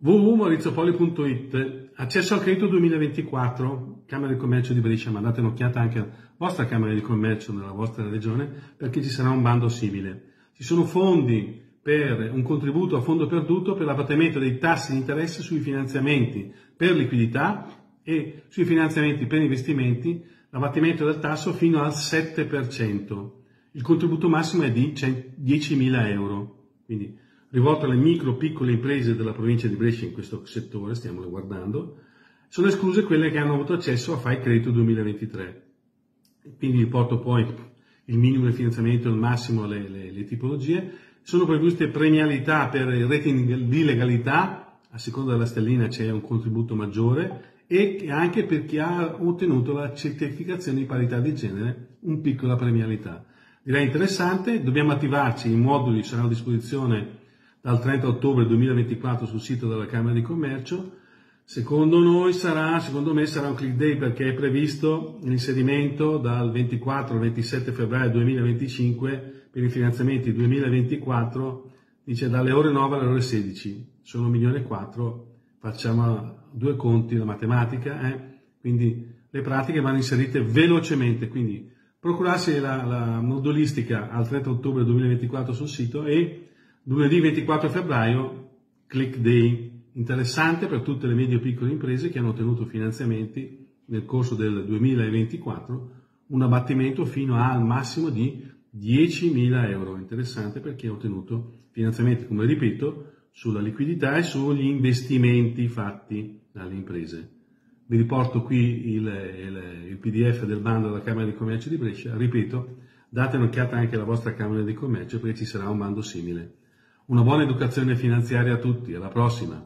www.mauriziopoli.it Accesso al credito 2024, Camera di Commercio di Brescia, ma date un'occhiata anche alla vostra Camera di Commercio nella vostra regione perché ci sarà un bando simile. Ci sono fondi per un contributo a fondo perduto per l'abbattimento dei tassi di interesse sui finanziamenti per liquidità e sui finanziamenti per investimenti, l'abbattimento del tasso fino al 7%. Il contributo massimo è di 10.000 euro. Quindi rivolto alle micro piccole imprese della provincia di Brescia in questo settore, stiamo guardando, sono escluse quelle che hanno avuto accesso a Fai Credito 2023. Quindi vi porto poi il minimo del finanziamento e il massimo le, le, le tipologie. Sono previste premialità per il rating di legalità, a seconda della stellina c'è un contributo maggiore e anche per chi ha ottenuto la certificazione di parità di genere, un piccola premialità. Direi interessante, dobbiamo attivarci, i moduli saranno a disposizione dal 30 ottobre 2024 sul sito della Camera di Commercio. Secondo noi sarà, secondo me sarà un click day perché è previsto l'inserimento dal 24 al 27 febbraio 2025 per i finanziamenti 2024, dice dalle ore 9 alle ore 16, sono 1 milione e 4, facciamo due conti, la matematica, eh? quindi le pratiche vanno inserite velocemente, quindi procurarsi la, la modulistica al 30 ottobre 2024 sul sito e Lunedì 24 febbraio, Click Day, interessante per tutte le medie e piccole imprese che hanno ottenuto finanziamenti nel corso del 2024, un abbattimento fino al massimo di 10.000 euro. Interessante perché ha ottenuto finanziamenti, come ripeto, sulla liquidità e sugli investimenti fatti dalle imprese. Vi riporto qui il, il, il PDF del bando della Camera di Commercio di Brescia. Ripeto, date un'occhiata anche alla vostra Camera di Commercio perché ci sarà un bando simile. Una buona educazione finanziaria a tutti, alla prossima!